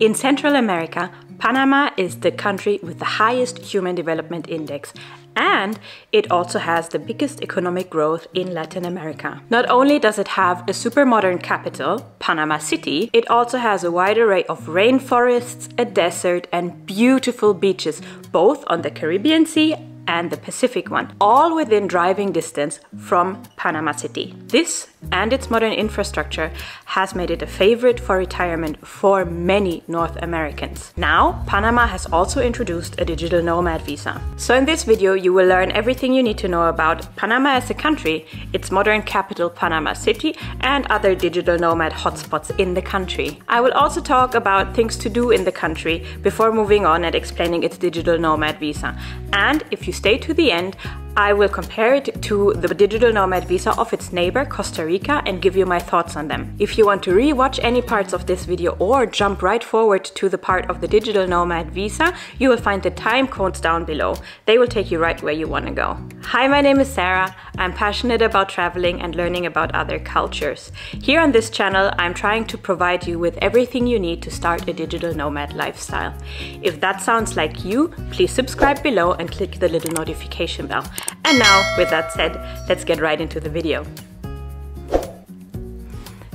In Central America, Panama is the country with the highest Human Development Index and it also has the biggest economic growth in Latin America. Not only does it have a super modern capital, Panama City, it also has a wide array of rainforests, a desert, and beautiful beaches, both on the Caribbean Sea and the Pacific one, all within driving distance from Panama City. This and its modern infrastructure has made it a favorite for retirement for many North Americans. Now, Panama has also introduced a digital nomad visa. So in this video, you will learn everything you need to know about Panama as a country, its modern capital Panama City, and other digital nomad hotspots in the country. I will also talk about things to do in the country before moving on and explaining its digital nomad visa. And if you stay to the end, I will compare it to the digital nomad visa of its neighbor, Costa Rica, and give you my thoughts on them. If you want to re-watch any parts of this video or jump right forward to the part of the digital nomad visa, you will find the time codes down below. They will take you right where you want to go. Hi, my name is Sara. I'm passionate about traveling and learning about other cultures. Here on this channel, I'm trying to provide you with everything you need to start a digital nomad lifestyle. If that sounds like you, please subscribe below and click the little notification bell. And now, with that said, let's get right into the video.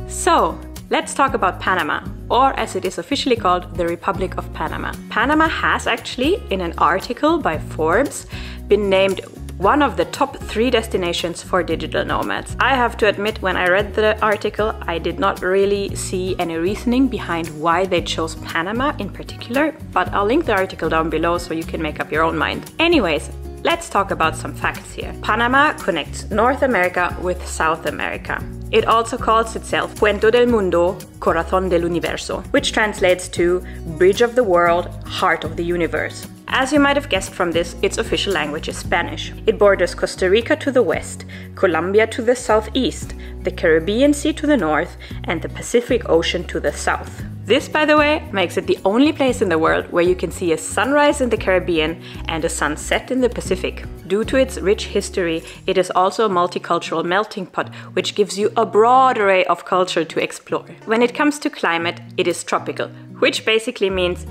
So, let's talk about Panama, or as it is officially called, the Republic of Panama. Panama has actually, in an article by Forbes, been named one of the top three destinations for digital nomads. I have to admit, when I read the article, I did not really see any reasoning behind why they chose Panama in particular, but I'll link the article down below so you can make up your own mind. Anyways, Let's talk about some facts here. Panama connects North America with South America. It also calls itself Puente del Mundo, Corazón del Universo, which translates to Bridge of the World, Heart of the Universe. As you might have guessed from this, its official language is Spanish. It borders Costa Rica to the west, Colombia to the southeast, the Caribbean Sea to the north, and the Pacific Ocean to the south. This, by the way, makes it the only place in the world where you can see a sunrise in the Caribbean and a sunset in the Pacific. Due to its rich history, it is also a multicultural melting pot, which gives you a broad array of culture to explore. When it comes to climate, it is tropical, which basically means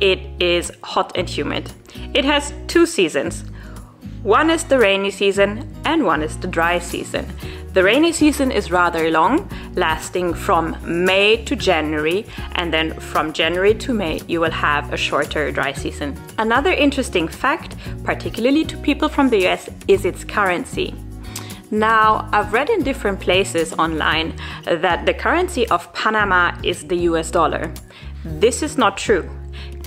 it is hot and humid. It has two seasons. One is the rainy season and one is the dry season. The rainy season is rather long, lasting from May to January, and then from January to May you will have a shorter dry season. Another interesting fact, particularly to people from the US, is its currency. Now, I've read in different places online that the currency of Panama is the US dollar. This is not true.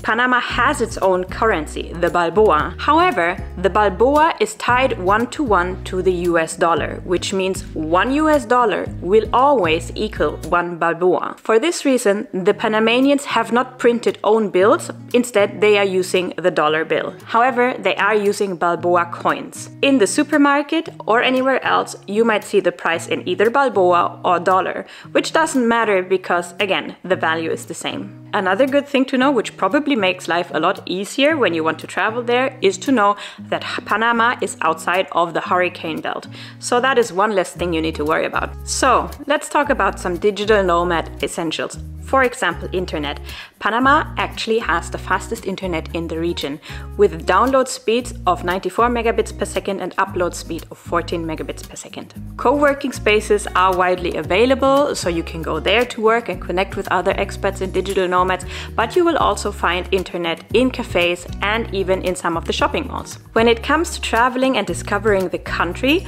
Panama has its own currency, the Balboa. However, the Balboa is tied one to one to the US dollar, which means one US dollar will always equal one Balboa. For this reason, the Panamanians have not printed own bills, instead, they are using the dollar bill. However, they are using Balboa coins. In the supermarket or anywhere else, you might see the price in either Balboa or dollar, which doesn't matter because, again, the value is the same. Another good thing to know, which probably makes life a lot easier when you want to travel there, is to know that Panama is outside of the hurricane belt. So that is one less thing you need to worry about. So let's talk about some digital nomad essentials. For example, internet. Panama actually has the fastest internet in the region, with download speeds of 94 megabits per second and upload speed of 14 megabits per second. Co-working spaces are widely available, so you can go there to work and connect with other experts and digital nomads, but you will also find internet in cafes and even in some of the shopping malls. When it comes to traveling and discovering the country,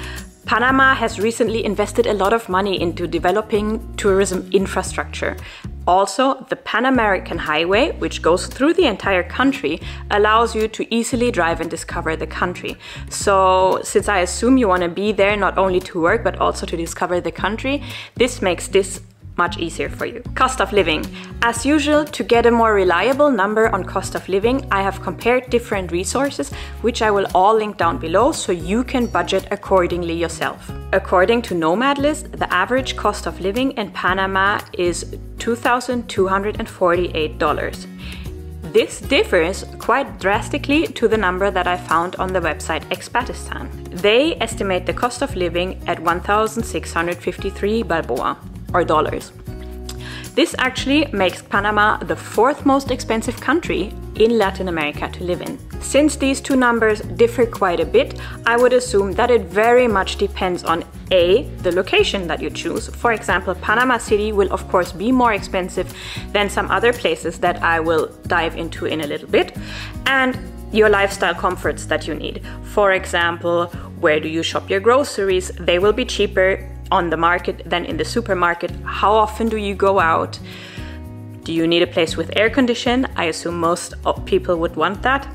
Panama has recently invested a lot of money into developing tourism infrastructure. Also, the Pan American Highway, which goes through the entire country, allows you to easily drive and discover the country. So, since I assume you want to be there not only to work but also to discover the country, this makes this much easier for you. Cost of living. As usual, to get a more reliable number on cost of living, I have compared different resources, which I will all link down below so you can budget accordingly yourself. According to Nomadlist, the average cost of living in Panama is $2,248. This differs quite drastically to the number that I found on the website Expatistan. They estimate the cost of living at 1,653 Balboa or dollars. This actually makes Panama the fourth most expensive country in Latin America to live in. Since these two numbers differ quite a bit, I would assume that it very much depends on A, the location that you choose. For example, Panama City will of course be more expensive than some other places that I will dive into in a little bit. And your lifestyle comforts that you need. For example, where do you shop your groceries? They will be cheaper on the market than in the supermarket. How often do you go out? Do you need a place with air condition? I assume most people would want that.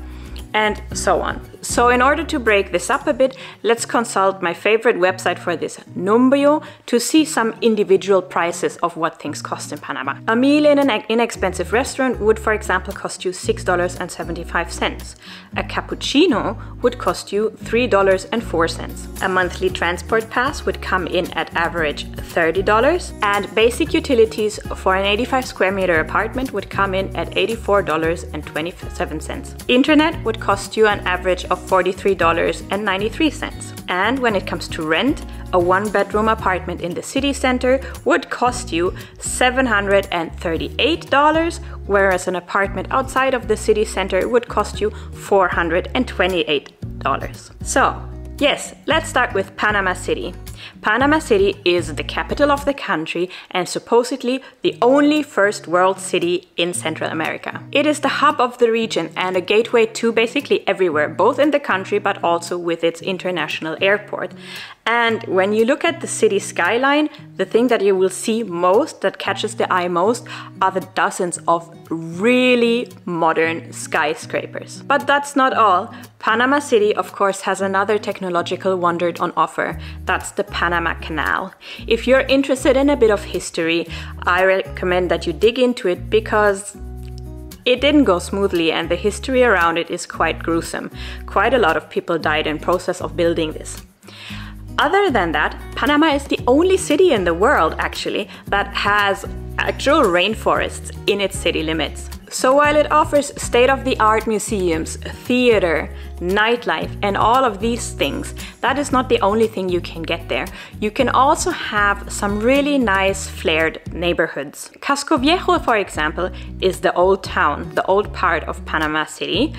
And so on. So in order to break this up a bit, let's consult my favorite website for this, Numbeo, to see some individual prices of what things cost in Panama. A meal in an inexpensive restaurant would, for example, cost you $6.75. A cappuccino would cost you $3.04. A monthly transport pass would come in at average $30, and basic utilities for an 85 square meter apartment would come in at $84.27. Internet would cost you an average of of $43.93. And when it comes to rent, a one bedroom apartment in the city center would cost you $738, whereas an apartment outside of the city center would cost you $428. So, yes, let's start with Panama City. Panama City is the capital of the country and supposedly the only first world city in Central America. It is the hub of the region and a gateway to basically everywhere, both in the country but also with its international airport. And when you look at the city skyline, the thing that you will see most, that catches the eye most, are the dozens of really modern skyscrapers. But that's not all. Panama City, of course, has another technological wonder on offer. That's the Panama Canal. If you're interested in a bit of history, I recommend that you dig into it because it didn't go smoothly and the history around it is quite gruesome. Quite a lot of people died in process of building this. Other than that, Panama is the only city in the world, actually, that has actual rainforests in its city limits. So while it offers state-of-the-art museums, theater, nightlife, and all of these things, that is not the only thing you can get there. You can also have some really nice flared neighborhoods. Casco Viejo, for example, is the old town, the old part of Panama City,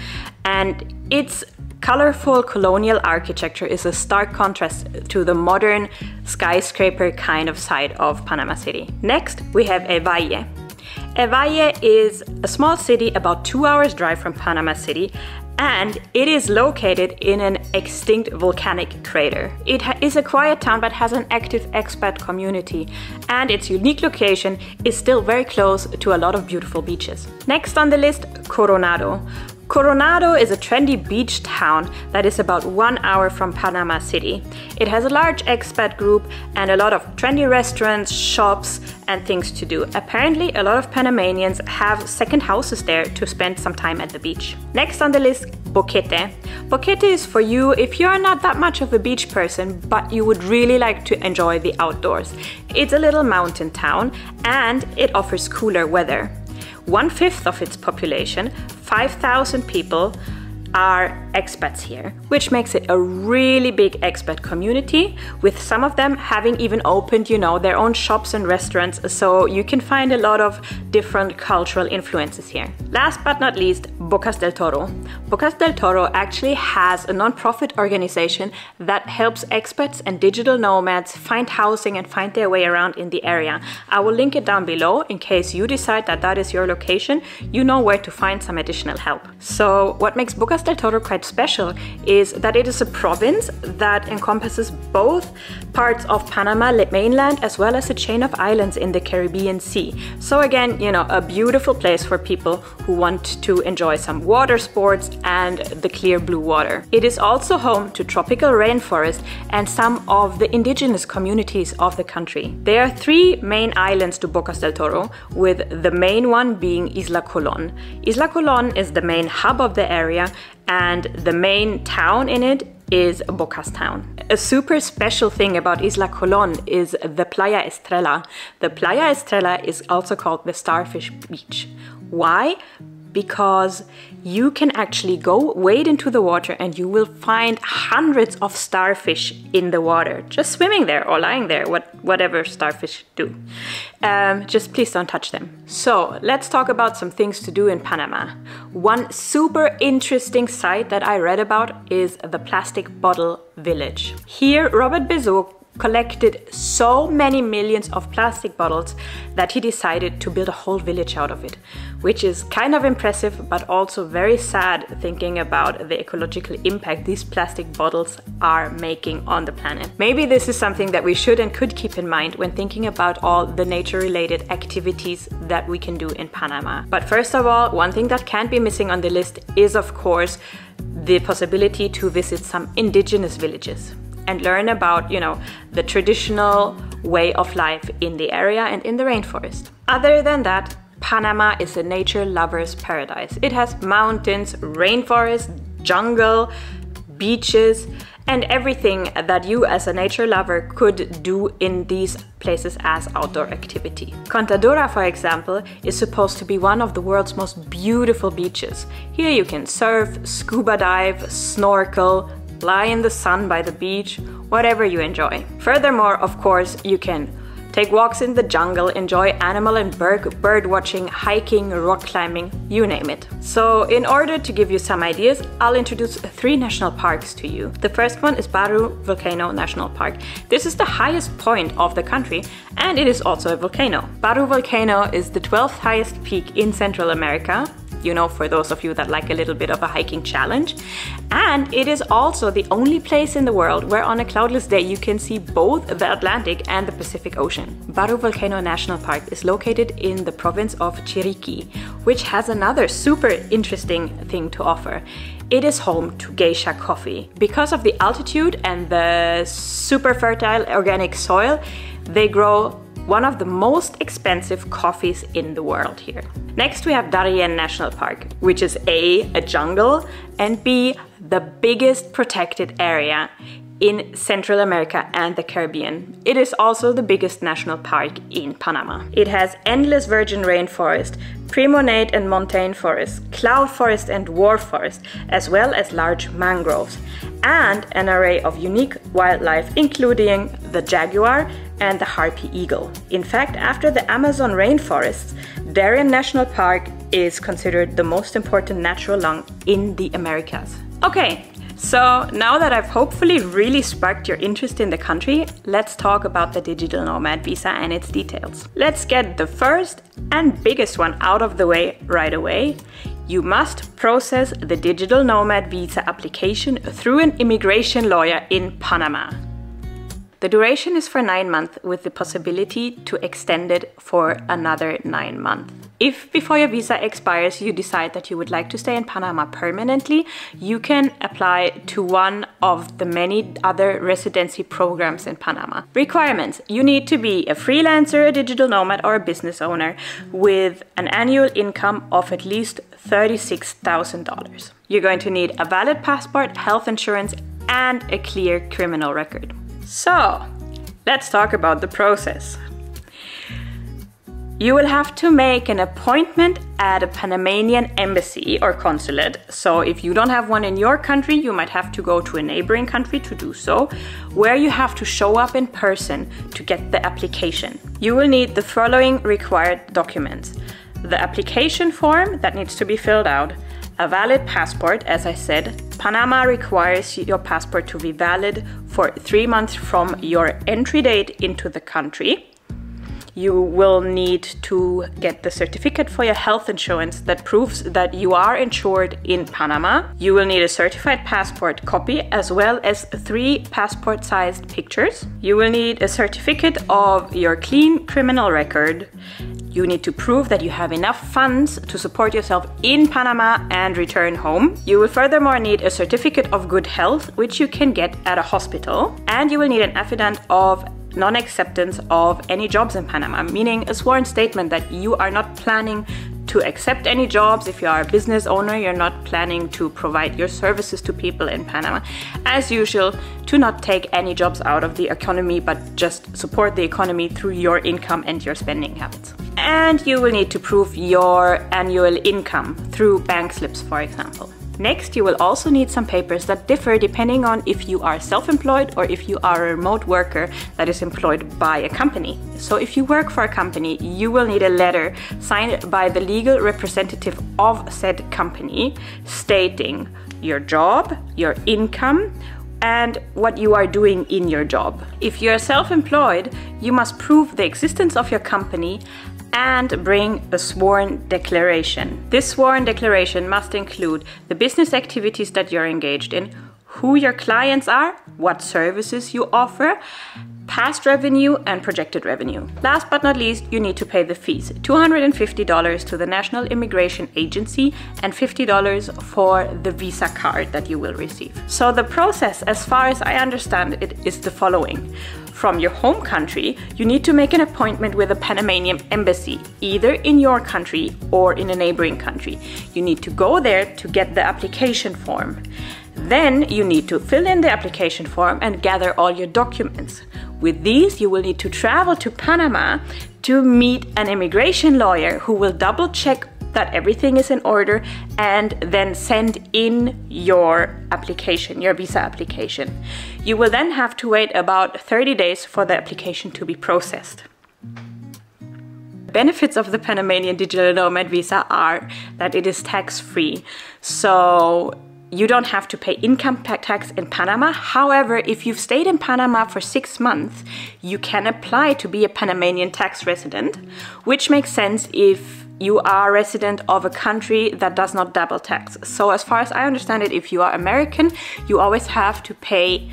and it's Colorful colonial architecture is a stark contrast to the modern skyscraper kind of side of Panama City. Next, we have El Valle. El is a small city about two hours drive from Panama City and it is located in an extinct volcanic crater. It is a quiet town but has an active expat community, and its unique location is still very close to a lot of beautiful beaches. Next on the list, Coronado. Coronado is a trendy beach town that is about one hour from Panama City. It has a large expat group and a lot of trendy restaurants, shops, and things to do. Apparently, a lot of Panamanians have second houses there to spend some time at the beach. Next on the list, Boquete. Boquete is for you if you're not that much of a beach person, but you would really like to enjoy the outdoors. It's a little mountain town and it offers cooler weather. One fifth of its population, 5,000 people, are expats here, which makes it a really big expat community, with some of them having even opened, you know, their own shops and restaurants, so you can find a lot of different cultural influences here. Last but not least, Bocas del Toro. Bocas del Toro actually has a non-profit organization that helps expats and digital nomads find housing and find their way around in the area. I will link it down below in case you decide that that is your location, you know where to find some additional help. So what makes Bocas del Toro quite special is that it is a province that encompasses both parts of Panama the mainland as well as a chain of islands in the Caribbean Sea. So again, you know, a beautiful place for people who want to enjoy some water sports and the clear blue water. It is also home to tropical rainforest and some of the indigenous communities of the country. There are three main islands to Bocas del Toro, with the main one being Isla Colon. Isla Colon is the main hub of the area and the main town in it is Bocas town. A super special thing about Isla Colon is the Playa Estrella. The Playa Estrella is also called the Starfish Beach. Why? because you can actually go wade into the water and you will find hundreds of starfish in the water, just swimming there or lying there, what, whatever starfish do. Um, just please don't touch them. So let's talk about some things to do in Panama. One super interesting site that I read about is the Plastic Bottle Village. Here, Robert Bezeau collected so many millions of plastic bottles that he decided to build a whole village out of it, which is kind of impressive but also very sad thinking about the ecological impact these plastic bottles are making on the planet. Maybe this is something that we should and could keep in mind when thinking about all the nature related activities that we can do in Panama. But first of all, one thing that can't be missing on the list is of course the possibility to visit some indigenous villages and learn about, you know, the traditional way of life in the area and in the rainforest. Other than that, Panama is a nature lover's paradise. It has mountains, rainforest, jungle, beaches, and everything that you as a nature lover could do in these places as outdoor activity. Contadora, for example, is supposed to be one of the world's most beautiful beaches. Here you can surf, scuba dive, snorkel, lie in the sun by the beach, whatever you enjoy. Furthermore, of course, you can take walks in the jungle, enjoy animal and bird, bird watching, hiking, rock climbing, you name it. So in order to give you some ideas, I'll introduce three national parks to you. The first one is Baru Volcano National Park. This is the highest point of the country and it is also a volcano. Baru Volcano is the 12th highest peak in Central America you know, for those of you that like a little bit of a hiking challenge. And it is also the only place in the world where on a cloudless day you can see both the Atlantic and the Pacific Ocean. Baru Volcano National Park is located in the province of Chiriquí, which has another super interesting thing to offer. It is home to geisha coffee. Because of the altitude and the super fertile organic soil, they grow one of the most expensive coffees in the world here. Next we have Darien National Park, which is A, a jungle, and B, the biggest protected area in Central America and the Caribbean. It is also the biggest national park in Panama. It has endless virgin rainforest, premontane and montane forest, cloud forest and dwarf forest, as well as large mangroves, and an array of unique wildlife including the jaguar and the harpy eagle. In fact, after the Amazon rainforests, Darien National Park is considered the most important natural lung in the Americas. Okay, so now that I've hopefully really sparked your interest in the country, let's talk about the digital nomad visa and its details. Let's get the first and biggest one out of the way right away. You must process the digital nomad visa application through an immigration lawyer in Panama. The duration is for nine months with the possibility to extend it for another nine months. If before your visa expires you decide that you would like to stay in Panama permanently, you can apply to one of the many other residency programs in Panama. Requirements You need to be a freelancer, a digital nomad, or a business owner with an annual income of at least $36,000. You're going to need a valid passport, health insurance, and a clear criminal record. So, let's talk about the process. You will have to make an appointment at a Panamanian embassy or consulate. So, if you don't have one in your country, you might have to go to a neighboring country to do so, where you have to show up in person to get the application. You will need the following required documents the application form that needs to be filled out, a valid passport, as I said, Panama requires your passport to be valid for three months from your entry date into the country. You will need to get the certificate for your health insurance that proves that you are insured in Panama. You will need a certified passport copy as well as three passport sized pictures. You will need a certificate of your clean criminal record you need to prove that you have enough funds to support yourself in Panama and return home. You will furthermore need a certificate of good health, which you can get at a hospital. And you will need an affidavit of non acceptance of any jobs in Panama, meaning a sworn statement that you are not planning to accept any jobs. If you are a business owner, you're not planning to provide your services to people in Panama. As usual, to not take any jobs out of the economy, but just support the economy through your income and your spending habits. And you will need to prove your annual income through bank slips, for example. Next, you will also need some papers that differ depending on if you are self-employed or if you are a remote worker that is employed by a company. So if you work for a company, you will need a letter signed by the legal representative of said company stating your job, your income, and what you are doing in your job. If you're self-employed, you must prove the existence of your company and bring a sworn declaration. This sworn declaration must include the business activities that you're engaged in, who your clients are, what services you offer, past revenue and projected revenue. Last but not least, you need to pay the fees. $250 to the National Immigration Agency and $50 for the visa card that you will receive. So the process, as far as I understand it, is the following. From your home country, you need to make an appointment with a Panamanian embassy, either in your country or in a neighboring country. You need to go there to get the application form. Then you need to fill in the application form and gather all your documents. With these, you will need to travel to Panama to meet an immigration lawyer who will double check that everything is in order and then send in your application, your visa application. You will then have to wait about 30 days for the application to be processed The benefits of the Panamanian digital nomad visa are that it is tax free. So you don't have to pay income tax in Panama. However, if you've stayed in Panama for six months, you can apply to be a Panamanian tax resident, which makes sense if you are a resident of a country that does not double tax. So as far as I understand it, if you are American, you always have to pay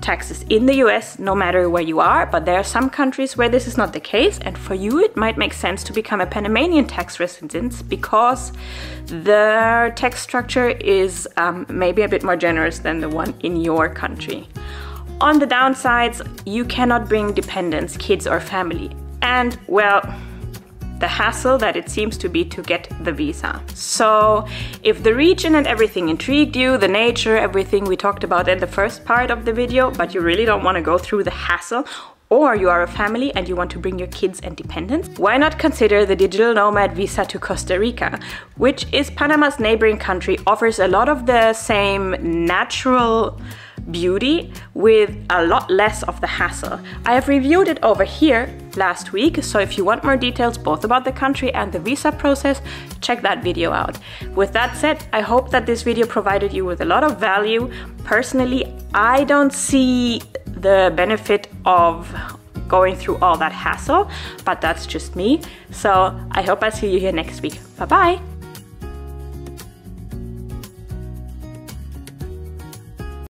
taxes in the US no matter where you are, but there are some countries where this is not the case, and for you it might make sense to become a Panamanian tax resident because the tax structure is um, maybe a bit more generous than the one in your country. On the downsides, you cannot bring dependents, kids, or family. And well, the hassle that it seems to be to get the visa. So if the region and everything intrigued you, the nature, everything we talked about in the first part of the video, but you really don't want to go through the hassle, or you are a family and you want to bring your kids and dependents, why not consider the digital nomad visa to Costa Rica, which is Panama's neighboring country, offers a lot of the same natural beauty with a lot less of the hassle. I have reviewed it over here last week, so if you want more details both about the country and the visa process, check that video out. With that said, I hope that this video provided you with a lot of value. Personally, I don't see the benefit of going through all that hassle, but that's just me. So I hope I see you here next week. Bye bye.